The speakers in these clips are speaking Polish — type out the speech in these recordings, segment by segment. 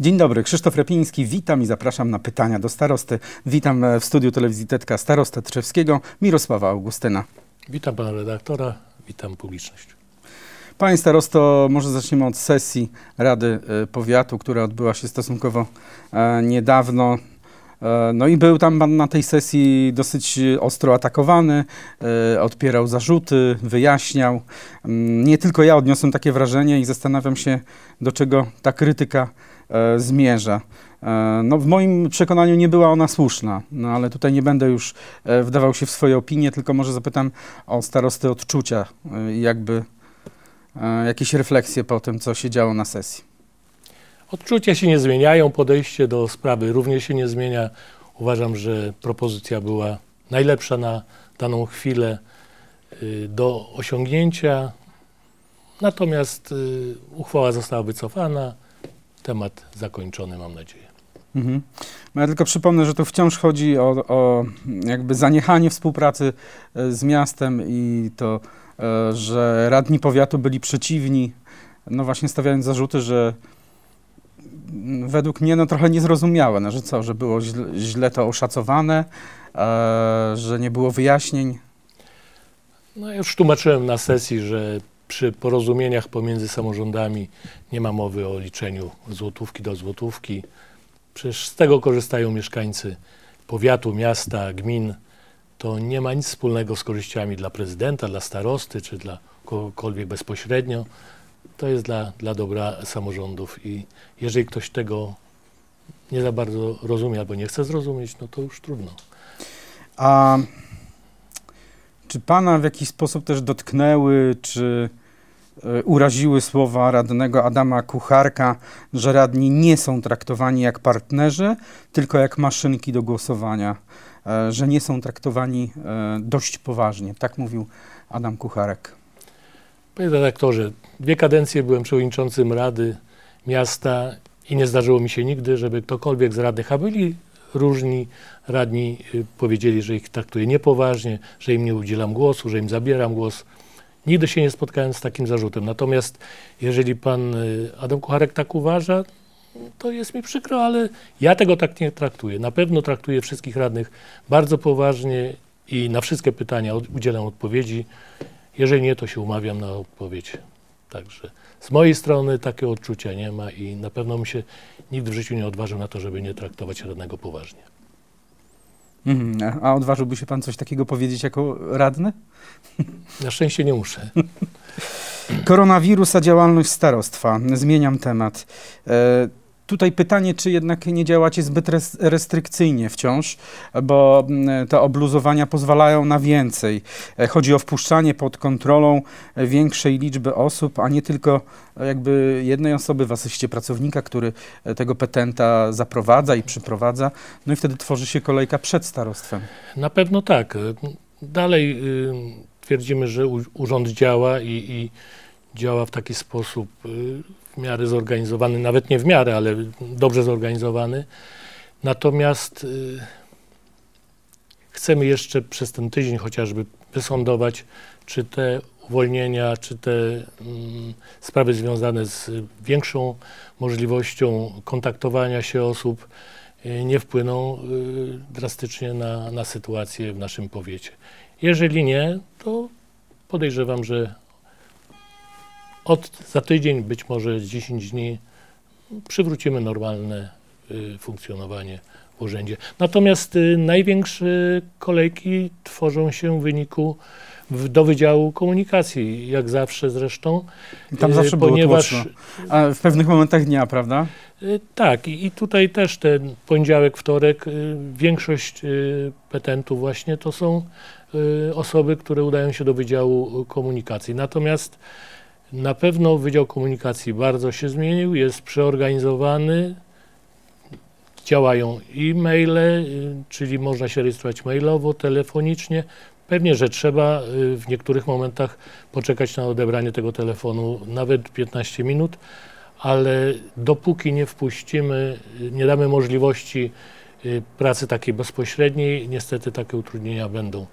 Dzień dobry, Krzysztof Repiński, witam i zapraszam na pytania do starosty. Witam w studiu telewizji Tetka starostę Trzewskiego, Mirosława Augustyna. Witam pana redaktora, witam publiczność. Panie starosto, może zaczniemy od sesji Rady e, Powiatu, która odbyła się stosunkowo e, niedawno. E, no i był tam na tej sesji dosyć ostro atakowany, odpierał zarzuty, wyjaśniał. Mm, nie tylko ja odniosłem takie wrażenie i zastanawiam się, do czego ta krytyka zmierza. No, w moim przekonaniu nie była ona słuszna, no ale tutaj nie będę już wdawał się w swoje opinie, tylko może zapytam o starosty odczucia, jakby E, jakieś refleksje po tym, co się działo na sesji? Odczucia się nie zmieniają, podejście do sprawy również się nie zmienia. Uważam, że propozycja była najlepsza na daną chwilę y, do osiągnięcia. Natomiast y, uchwała została wycofana, temat zakończony, mam nadzieję. Mhm. No ja tylko przypomnę, że tu wciąż chodzi o, o jakby zaniechanie współpracy e, z miastem i to E, że radni powiatu byli przeciwni, no właśnie stawiając zarzuty, że według mnie no trochę niezrozumiałe, no, że co, że było źle, źle to oszacowane, e, że nie było wyjaśnień. No już tłumaczyłem na sesji, że przy porozumieniach pomiędzy samorządami nie ma mowy o liczeniu złotówki do złotówki. Przecież z tego korzystają mieszkańcy powiatu, miasta, gmin to nie ma nic wspólnego z korzyściami dla prezydenta, dla starosty czy dla kogokolwiek bezpośrednio. To jest dla, dla dobra samorządów i jeżeli ktoś tego nie za bardzo rozumie albo nie chce zrozumieć, no to już trudno. A czy pana w jakiś sposób też dotknęły, czy y, uraziły słowa radnego Adama Kucharka, że radni nie są traktowani jak partnerzy, tylko jak maszynki do głosowania? E, że nie są traktowani e, dość poważnie. Tak mówił Adam Kucharek. Panie redaktorze, dwie kadencje byłem przewodniczącym Rady Miasta i nie zdarzyło mi się nigdy, żeby ktokolwiek z radnych, a byli różni radni, y, powiedzieli, że ich traktuję niepoważnie, że im nie udzielam głosu, że im zabieram głos. Nigdy się nie spotkałem z takim zarzutem. Natomiast jeżeli pan y, Adam Kucharek tak uważa, to jest mi przykro, ale ja tego tak nie traktuję. Na pewno traktuję wszystkich radnych bardzo poważnie i na wszystkie pytania udzielam odpowiedzi. Jeżeli nie, to się umawiam na odpowiedź. Także z mojej strony takiego odczucia nie ma i na pewno mi się nigdy w życiu nie odważył na to, żeby nie traktować radnego poważnie. Mhm. A odważyłby się pan coś takiego powiedzieć jako radny? Na szczęście nie muszę. Koronawirus, a działalność starostwa. Zmieniam temat. E, Tutaj pytanie, czy jednak nie działacie zbyt restrykcyjnie wciąż, bo mm, te obluzowania pozwalają na więcej. E, chodzi o wpuszczanie pod kontrolą większej liczby osób, a nie tylko jakby jednej osoby w asyście pracownika, który e, tego petenta zaprowadza i przyprowadza. No i wtedy tworzy się kolejka przed starostwem. Na pewno tak. Dalej y, twierdzimy, że urząd działa i, i działa w taki sposób y, w miarę zorganizowany, nawet nie w miarę, ale dobrze zorganizowany. Natomiast y, chcemy jeszcze przez ten tydzień chociażby wysądować, czy te uwolnienia, czy te mm, sprawy związane z większą możliwością kontaktowania się osób y, nie wpłyną drastycznie na, na sytuację w naszym powiecie. Jeżeli nie, to podejrzewam, że od za tydzień, być może 10 dni, przywrócimy normalne y, funkcjonowanie w urzędzie. Natomiast y, największe kolejki tworzą się w wyniku w, do Wydziału Komunikacji, jak zawsze zresztą. Tam zawsze ponieważ, było tłoczno. A w pewnych momentach dnia, prawda? Y, tak, i tutaj też ten poniedziałek, wtorek, większość petentów właśnie to są osoby, które udają się do Wydziału Komunikacji. Natomiast na pewno Wydział Komunikacji bardzo się zmienił, jest przeorganizowany, działają i maile, y, czyli można się rejestrować mailowo, telefonicznie. Pewnie, że trzeba y, w niektórych momentach poczekać na odebranie tego telefonu nawet 15 minut, ale dopóki nie wpuścimy, y, nie damy możliwości pracy takiej bezpośredniej, niestety takie utrudnienia będą.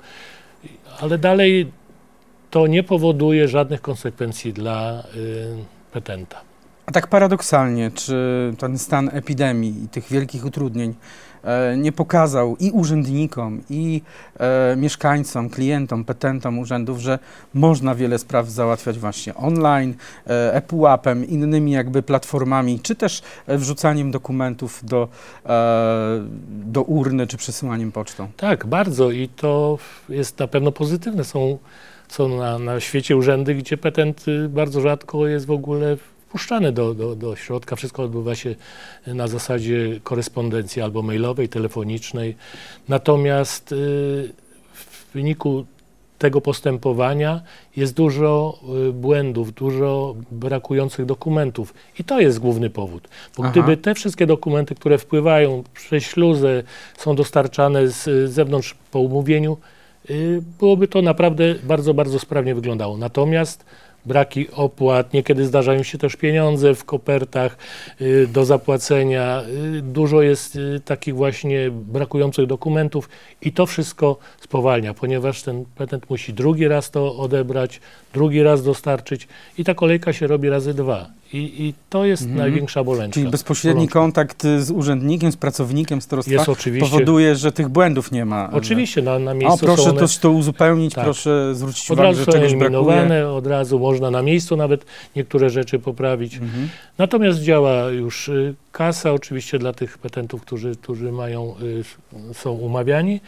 Ale dalej to nie powoduje żadnych konsekwencji dla y, petenta. A tak paradoksalnie, czy ten stan epidemii i tych wielkich utrudnień e, nie pokazał i urzędnikom, i e, mieszkańcom, klientom, petentom urzędów, że można wiele spraw załatwiać właśnie online, e, ePUAP-em, innymi jakby platformami, czy też wrzucaniem dokumentów do, e, do urny, czy przesyłaniem pocztą? Tak, bardzo i to jest na pewno pozytywne. Są, są na, na świecie urzędy, gdzie petent y, bardzo rzadko jest w ogóle wpuszczany do, do, do środka. Wszystko odbywa się na zasadzie korespondencji albo mailowej, telefonicznej. Natomiast y, w wyniku tego postępowania jest dużo y, błędów, dużo brakujących dokumentów. I to jest główny powód. Bo Aha. gdyby te wszystkie dokumenty, które wpływają przez śluzę, są dostarczane z zewnątrz po umówieniu, byłoby to naprawdę bardzo, bardzo sprawnie wyglądało. Natomiast braki opłat, niekiedy zdarzają się też pieniądze w kopertach y, do zapłacenia, y, dużo jest y, takich właśnie brakujących dokumentów i to wszystko spowalnia, ponieważ ten petent musi drugi raz to odebrać, drugi raz dostarczyć i ta kolejka się robi razy dwa. I, i to jest Mhm. największa bolęczka. Czyli bezpośredni Bolączka. kontakt z urzędnikiem, z pracownikiem starostwa powoduje, że tych błędów nie ma. oczywiście na, na O, miejscu proszę są one, też to uzupełnić, Tak. proszę zwrócić od uwagę, razu że czegoś brakuje. eliminowane, od razu można na miejscu nawet niektóre rzeczy poprawić. Mhm. Natomiast działa już y, kasa, oczywiście dla tych petentów, którzy, którzy mają, y, są umawiani.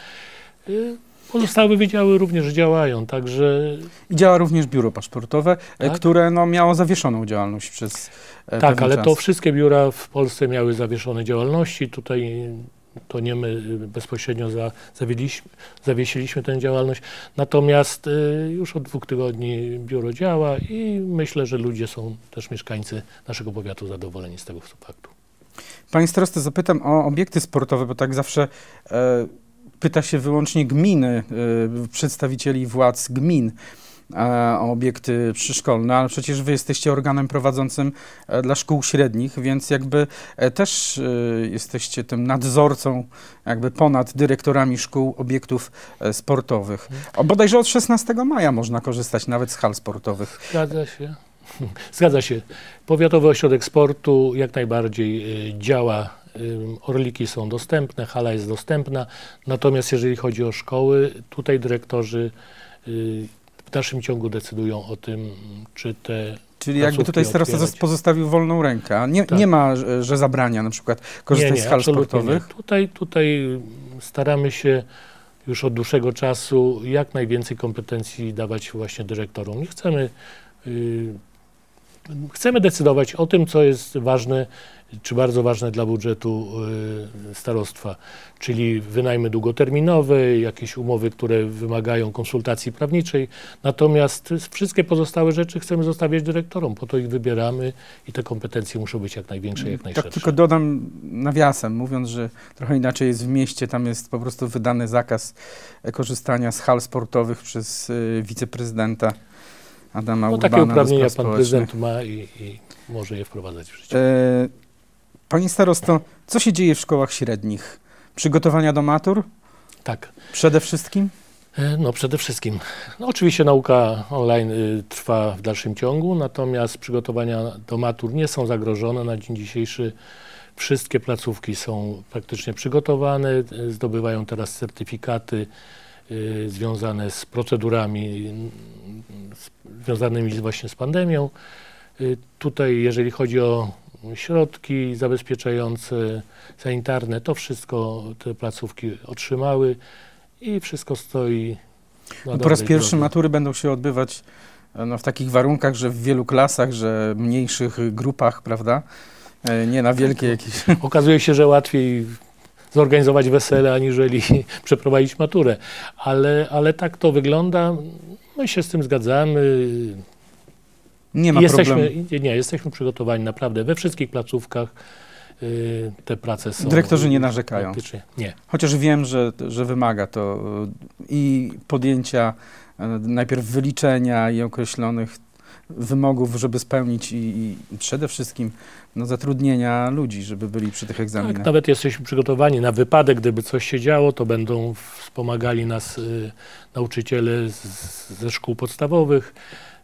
Y, Pozostałe wydziały również działają, także I działa również biuro paszportowe, Tak. które no, miało zawieszoną działalność przez e, tak, ale czas. to wszystkie biura w Polsce miały zawieszone działalności. Tutaj to nie my y, bezpośrednio za, zawiesiliśmy tę działalność. Natomiast y, już od dwóch tygodni biuro działa i myślę, że ludzie są, też mieszkańcy naszego powiatu zadowoleni z tego faktu. Panie starosty, zapytam o obiekty sportowe, bo tak zawsze e, pyta się wyłącznie gminy, e, przedstawicieli władz gmin obiekty przyszkolne, ale przecież wy jesteście organem prowadzącym e, dla szkół średnich, więc jakby e, też e, jesteście tym nadzorcą jakby ponad dyrektorami szkół obiektów e, sportowych. O, bodajże od 16 maja można korzystać nawet z hal sportowych. Zgadza się. Zgadza się. Powiatowy Ośrodek Sportu jak najbardziej działa. Orliki są dostępne, hala jest dostępna. Natomiast jeżeli chodzi o szkoły, tutaj dyrektorzy w dalszym ciągu decydują o tym, czy te Czyli jakby tutaj starosta otwierać. pozostawił wolną rękę, nie, Tak. nie ma, że- zabrania na przykład korzystać z hal sportowych. Nie. Tutaj, tutaj staramy się już od dłuższego czasu jak najwięcej kompetencji dawać właśnie dyrektorom. Nie chcemy, y, chcemy decydować o tym, co jest ważne, czy bardzo ważne dla budżetu y, starostwa, czyli wynajmy długoterminowe, jakieś umowy, które wymagają konsultacji prawniczej. Natomiast wszystkie pozostałe rzeczy chcemy zostawiać dyrektorom, po to ich wybieramy i te kompetencje muszą być jak największe, jak Tak najszersze. tylko dodam nawiasem, mówiąc, że trochę inaczej jest w mieście, tam jest po prostu wydany zakaz korzystania z hal sportowych przez y, wiceprezydenta Adama No Urbana. takie uprawnienia pan społecznych. prezydent ma i, i może je wprowadzać w życie. E, Panie starosto, co się dzieje w szkołach średnich? Przygotowania do matur Tak. przede wszystkim? E, No przede wszystkim, no oczywiście nauka online y, trwa w dalszym ciągu, natomiast przygotowania do matur nie są zagrożone na dzień dzisiejszy. Wszystkie placówki są praktycznie przygotowane, y, zdobywają teraz certyfikaty związane z procedurami y, związanymi właśnie z pandemią. Y, Tutaj, jeżeli chodzi o środki zabezpieczające, sanitarne, to wszystko te placówki otrzymały i wszystko stoi na po raz pierwszy drodze. matury będą się odbywać e, no, w takich warunkach, że w wielu klasach, że mniejszych grupach, prawda? E, Nie na wielkie jakieś. Okazuje się, że łatwiej zorganizować wesele, aniżeli przeprowadzić maturę. Ale, ale tak to wygląda. My się z tym zgadzamy. Nie ma jesteśmy, problemu. nie, jesteśmy przygotowani naprawdę we wszystkich placówkach. y, Te prace są. Dyrektorzy nie narzekają. Nie. Chociaż wiem, że, że wymaga to e, i podjęcia e, najpierw wyliczenia i określonych wymogów, żeby spełnić i, i przede wszystkim no, zatrudnienia ludzi, żeby byli przy tych egzaminach. Tak, nawet jesteśmy przygotowani na wypadek, gdyby coś się działo, to będą wspomagali nas y, nauczyciele z, ze szkół podstawowych,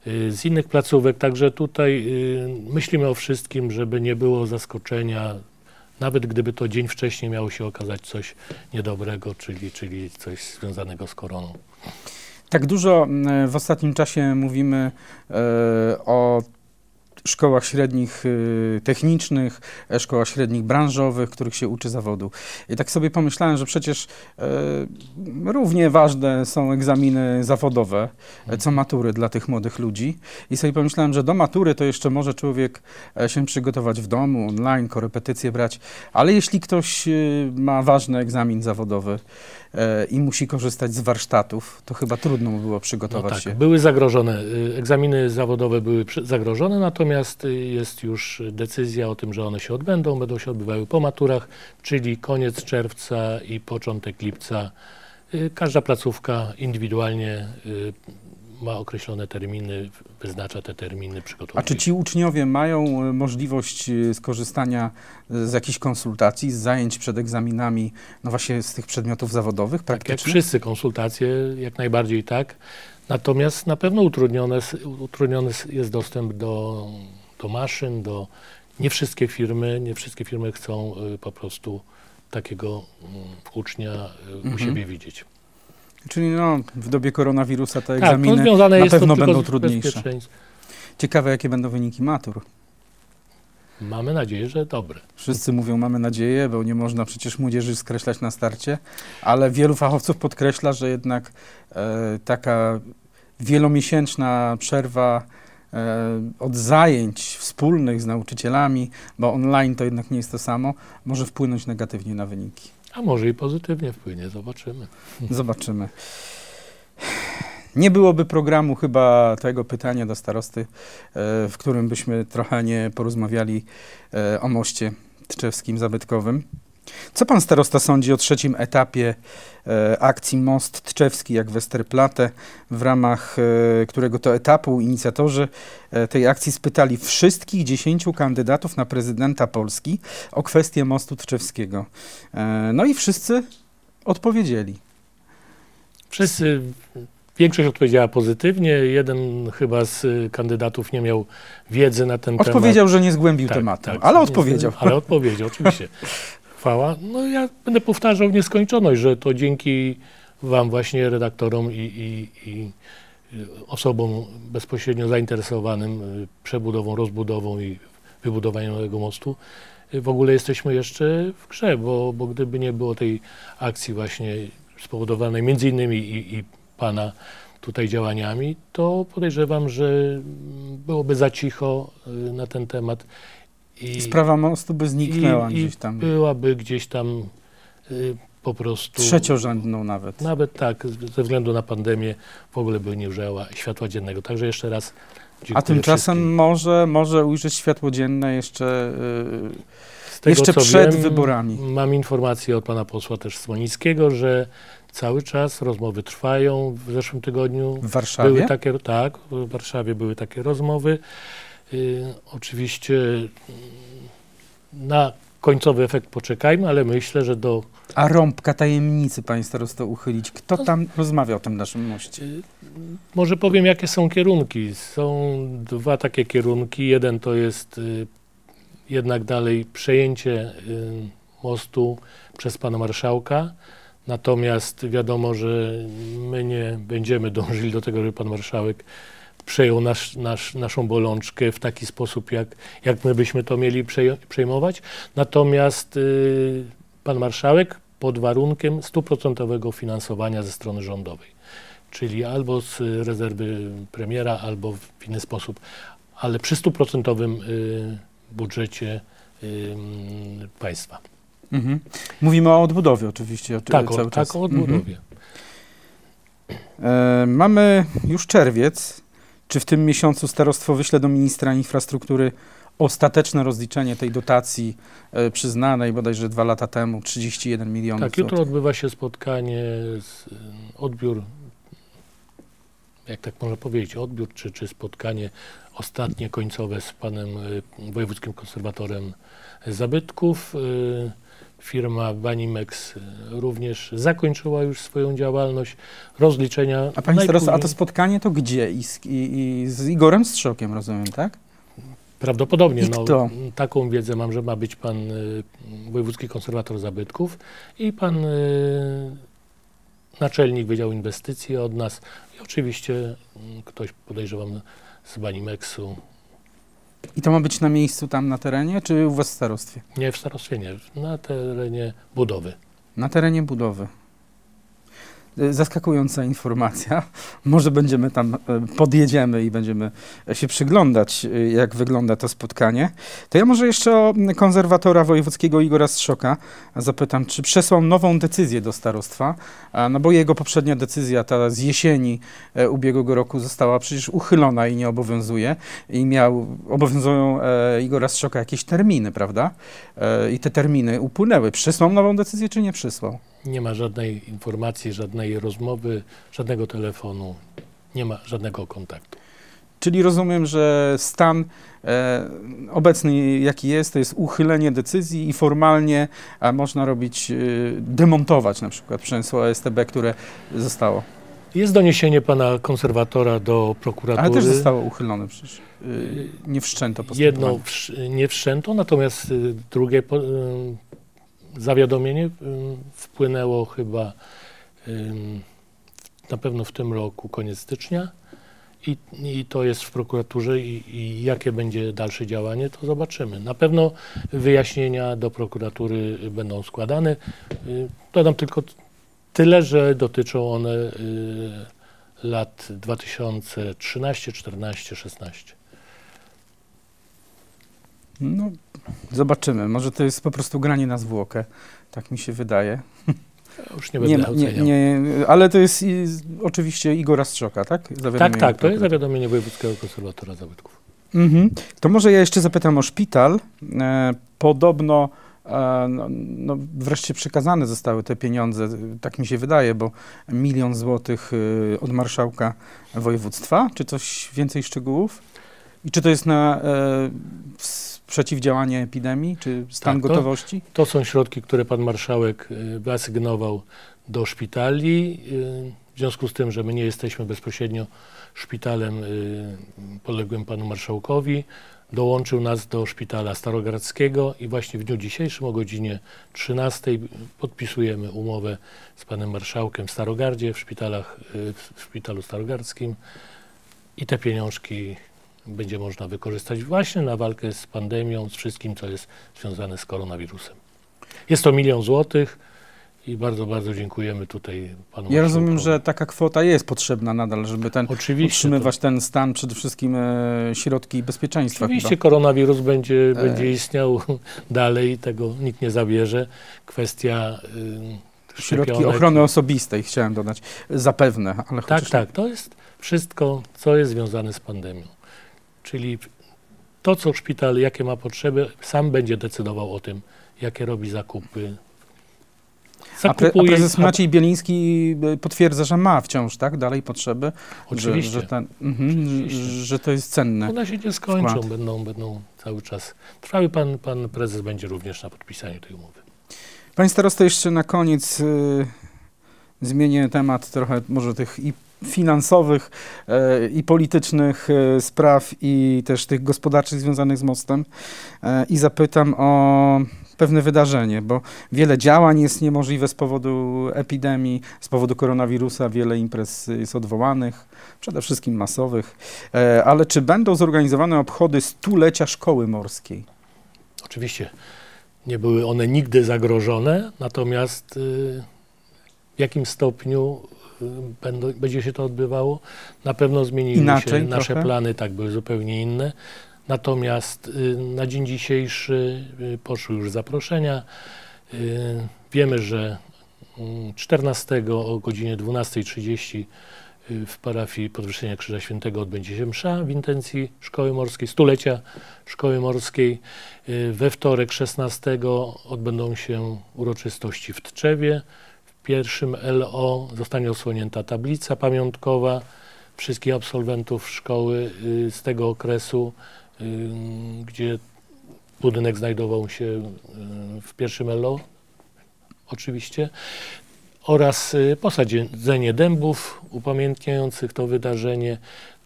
y, z innych placówek, także tutaj y, myślimy o wszystkim, żeby nie było zaskoczenia, nawet gdyby to dzień wcześniej miało się okazać coś niedobrego, czyli, czyli coś związanego z koroną. Tak dużo mm, w ostatnim czasie mówimy e, o szkołach średnich y, technicznych, e, szkołach średnich branżowych, których się uczy zawodu. I tak sobie pomyślałem, że przecież e, równie ważne są egzaminy zawodowe, e, co matury dla tych młodych ludzi. I sobie pomyślałem, że do matury to jeszcze może człowiek się przygotować w domu, online, korepetycje brać, ale jeśli ktoś y, ma ważny egzamin zawodowy, i musi korzystać z warsztatów, to chyba trudno mu było przygotować no tak, się. Były zagrożone, y, egzaminy zawodowe były zagrożone, natomiast y, jest już decyzja o tym, że one się odbędą, będą się odbywały po maturach, czyli koniec czerwca i początek lipca. Y, Każda placówka indywidualnie y, ma określone terminy, wyznacza te terminy, A przygotowuje. czy ci uczniowie mają możliwość skorzystania z jakichś konsultacji, z zajęć przed egzaminami, no właśnie z tych przedmiotów zawodowych Tak jak praktycznie? wszyscy konsultacje, jak najbardziej tak. Natomiast na pewno utrudniony s- jest dostęp do, do maszyn, do nie wszystkie firmy, nie wszystkie firmy chcą y, po prostu takiego mm, ucznia y, u Mhm. siebie widzieć. Czyli no, w dobie koronawirusa te Tak, egzaminy związane na pewno będą trudniejsze. Ciekawe, jakie będą wyniki matur. Mamy nadzieję, że dobre. Wszyscy mówią, mamy nadzieję, bo nie można przecież młodzieży skreślać na starcie, ale wielu fachowców podkreśla, że jednak e, taka wielomiesięczna przerwa e, od zajęć wspólnych z nauczycielami, bo online to jednak nie jest to samo, może wpłynąć negatywnie na wyniki. A może i pozytywnie wpłynie, zobaczymy. Zobaczymy. Nie byłoby programu chyba tego pytania do starosty, e, w którym byśmy trochę nie porozmawiali e, o moście tczewskim zabytkowym. Co pan starosta sądzi o trzecim etapie e, akcji Most Tczewski jak Westerplatte, w ramach którego to etapu inicjatorzy tej akcji spytali wszystkich dziesięciu kandydatów na prezydenta Polski o kwestię mostu tczewskiego. No i wszyscy odpowiedzieli. Wszyscy, większość odpowiedziała pozytywnie. Jeden chyba z y, kandydatów nie miał wiedzy na ten temat. Odpowiedział, że nie zgłębił Tak, tematu, tak, ale nie- odpowiedział. Ale odpowiedział, oczywiście. Chwała. No ja będę powtarzał w nieskończoność, że to dzięki wam właśnie, redaktorom i, i, i osobom bezpośrednio zainteresowanym y, przebudową, rozbudową i wybudowaniem nowego mostu, y, w ogóle jesteśmy jeszcze w grze, bo, bo gdyby nie było tej akcji właśnie spowodowanej między innymi i, i pana tutaj działaniami, to podejrzewam, że byłoby za cicho y, na ten temat. I, Sprawa mostu by zniknęła i- gdzieś tam. byłaby gdzieś tam y, po prostu. Trzeciorzędną nawet. Nawet tak, ze względu na pandemię w ogóle by nie ujrzała światła dziennego. Także jeszcze raz dziękuję A tymczasem wszystkim. może, może ujrzeć światło dzienne jeszcze, Z tego, jeszcze przed wiem, wyborami. Mam informację od pana posła też Smonickiego, że cały czas rozmowy trwają. W zeszłym tygodniu w Warszawie. Były takie, tak, w Warszawie były takie rozmowy. Y, oczywiście y, na końcowy efekt poczekajmy, ale myślę, że do A rąbka tajemnicy pani starosto uchylić. Kto tam rozmawia o tym naszym moście? y, może powiem, jakie są kierunki. Są dwa takie kierunki. Jeden to jest y, jednak dalej przejęcie y, mostu przez pana marszałka. Natomiast wiadomo, że my nie będziemy dążyli do tego, żeby pan marszałek przejął nasz, nasz, naszą bolączkę w taki sposób, jak, jak my byśmy to mieli przejmować. Natomiast y, pan marszałek pod warunkiem stuprocentowego finansowania ze strony rządowej, czyli albo z rezerwy premiera, albo w inny sposób, ale przy stuprocentowym y, budżecie państwa. Mhm. Mówimy o odbudowie oczywiście. oczy- Tak, cały o, czas. tak o Mhm. odbudowie. E, mamy już czerwiec. Czy w tym miesiącu starostwo wyśle do ministra infrastruktury ostateczne rozliczenie tej dotacji e, przyznanej bodajże dwa lata temu, 31 milionów Tak, jutro odbywa się spotkanie, z, y, odbiór jak tak można powiedzieć, odbiór czy, czy spotkanie ostatnie, końcowe z panem y, wojewódzkim konserwatorem zabytków. Y, firma Banimex y, również zakończyła już swoją działalność. Rozliczenia. A pani starosta, a to spotkanie to gdzie? I z, i, i z Igorem Strzokiem, rozumiem, tak? Prawdopodobnie. I no? Taką wiedzę mam, że ma być pan y, wojewódzki konserwator zabytków i pan y, naczelnik Wydziału Inwestycji od nas i oczywiście y, ktoś podejrzewam z Banimexu, I to ma być na miejscu tam na terenie, czy u was w starostwie? nie w starostwie, nie, na terenie budowy. Na terenie budowy. Y, Zaskakująca informacja. Może będziemy tam, y, podjedziemy i będziemy się przyglądać, y, jak wygląda to spotkanie. To ja może jeszcze o konserwatora wojewódzkiego Igora Strzoka zapytam, czy przesłał nową decyzję do starostwa, no bo jego poprzednia decyzja, ta z jesieni e, ubiegłego roku została przecież uchylona i nie obowiązuje i miał, obowiązują e, Igora Strzoka jakieś terminy, prawda? E, I te terminy upłynęły. Przysłał nową decyzję, czy nie przysłał? Nie ma żadnej informacji, żadnej rozmowy, żadnego telefonu, nie ma żadnego kontaktu. Czyli rozumiem, że stan e, obecny, jaki jest, to jest uchylenie decyzji i formalnie a można robić, e, demontować na przykład przemysł STB, które zostało. Jest doniesienie pana konserwatora do prokuratury. Ale też zostało uchylone przecież. E, nie wszczęto postępowania. Jedno wsz- nie wszczęto, natomiast y, drugie po, y, zawiadomienie wpłynęło chyba na pewno w tym roku, koniec stycznia. I, I to jest w prokuraturze i, i jakie będzie dalsze działanie, to zobaczymy. Na pewno wyjaśnienia do prokuratury będą składane. Y, Dodam tylko tyle, że dotyczą one y, lat 2013, 14, 16. No, zobaczymy. Może to jest po prostu granie na zwłokę. Tak mi się wydaje. Już nie będę nie, oceniał. nie, ale to jest i, oczywiście Igora Strzoka, tak? Tak, Zawiadomienie tak, to jest zawiadomienie Wojewódzkiego Konserwatora Zabytków. Mhm. To może ja jeszcze zapytam o szpital. E, podobno e, no, no, wreszcie przekazane zostały te pieniądze, tak mi się wydaje, bo milion złotych e, od marszałka województwa. Czy coś więcej szczegółów? I czy to jest na e, przeciwdziałanie epidemii, czy stan Tak, to- gotowości? To są środki, które pan marszałek y, wyasygnował do szpitali. y, W związku z tym, że my nie jesteśmy bezpośrednio szpitalem y, podległym panu marszałkowi, dołączył nas do szpitala starogardzkiego i właśnie w dniu dzisiejszym o godzinie 13 podpisujemy umowę z panem marszałkiem w Starogardzie, w, szpitalach, w szpitalu starogardzkim i te pieniążki będzie można wykorzystać właśnie na walkę z pandemią, z wszystkim, co jest związane z koronawirusem. Jest to milion złotych i bardzo, bardzo dziękujemy tutaj panu Ja rozumiem, marszałkowi. że taka kwota jest potrzebna nadal, żeby ten, Oczywiście, to, utrzymywać ten stan, przede wszystkim e, środki bezpieczeństwa. oczywiście chyba. koronawirus będzie, E. będzie istniał dalej, tego nikt nie zabierze. Kwestia y, Środki ochrony osobistej, chciałem dodać. Zapewne, ale Tak, chociaż tak, to jest wszystko, co jest związane z pandemią. Czyli to, co szpital, jakie ma potrzeby, sam będzie decydował o tym, jakie robi zakupy. A, pre, a Zakupuje- prezes Maciej Bieliński y, potwierdza, że ma wciąż, tak, dalej potrzeby. Oczywiście. Że, że, ten, mhm, Oczywiście. że to jest cenne. One się nie skończą, Wkład. będą, będą cały czas trwały. Pan, pan prezes będzie również na podpisaniu tej umowy. Panie starosto, jeszcze na koniec y, zmienię temat trochę może tych i finansowych, e, i politycznych e, spraw, i też tych gospodarczych związanych z mostem. E, i zapytam o pewne wydarzenie, bo wiele działań jest niemożliwe z powodu epidemii, z powodu koronawirusa, wiele imprez jest odwołanych, przede wszystkim masowych, ale czy będą zorganizowane obchody stulecia szkoły morskiej? Oczywiście nie były one nigdy zagrożone, natomiast y, w jakim stopniu będą, będzie się to odbywało, na pewno zmieniły Inaczej się nasze trochę? plany, tak, były zupełnie inne. Natomiast y, na dzień dzisiejszy y, poszły już zaproszenia. Y, Wiemy, że mm, 14 o godzinie 12.30 y, w parafii Podwyższenia Krzyża Świętego odbędzie się msza w intencji Szkoły Morskiej, stulecia Szkoły Morskiej. Y, We wtorek 16 odbędą się uroczystości w Tczewie. Pierwszym LO zostanie osłonięta tablica pamiątkowa. wszystkich absolwentów szkoły y, z tego okresu, y, gdzie budynek znajdował się y, w pierwszym LO, oczywiście, oraz posadzenie dębów upamiętniających to wydarzenie.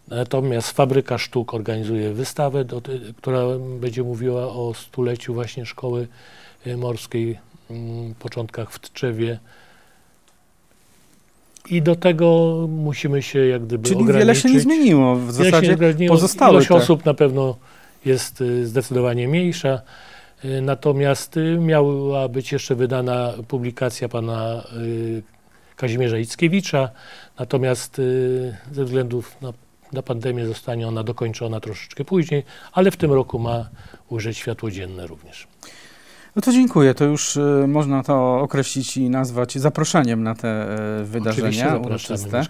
Natomiast Fabryka Sztuk organizuje wystawę, która będzie mówiła o stuleciu właśnie szkoły morskiej, początkach w Tczewie. I do tego musimy się jak gdyby Czyli ograniczyć. wiele się nie zmieniło. W Wiele zasadzie pozostały Ilość te- osób na pewno jest y, zdecydowanie mniejsza. Y, Natomiast y, miała być jeszcze wydana publikacja pana Kazimierza Ickiewicza, natomiast ze względów na, na pandemię zostanie ona dokończona troszeczkę później, ale w tym roku ma ujrzeć światło dzienne również. No to dziękuję. To już y, można to określić i nazwać zaproszeniem na te Oczywiście wydarzenia uroczyste.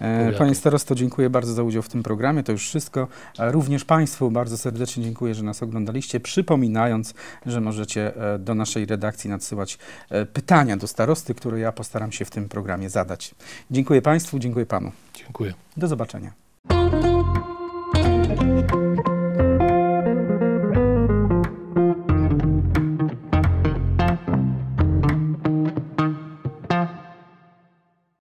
E. Panie starosto, dziękuję bardzo za udział w tym programie. To już wszystko. Również Państwu bardzo serdecznie dziękuję, że nas oglądaliście. Przypominając, że możecie e, do naszej redakcji nadsyłać e, pytania do starosty, które ja postaram się w tym programie zadać. Dziękuję Państwu, dziękuję Panu. Dziękuję. Do zobaczenia.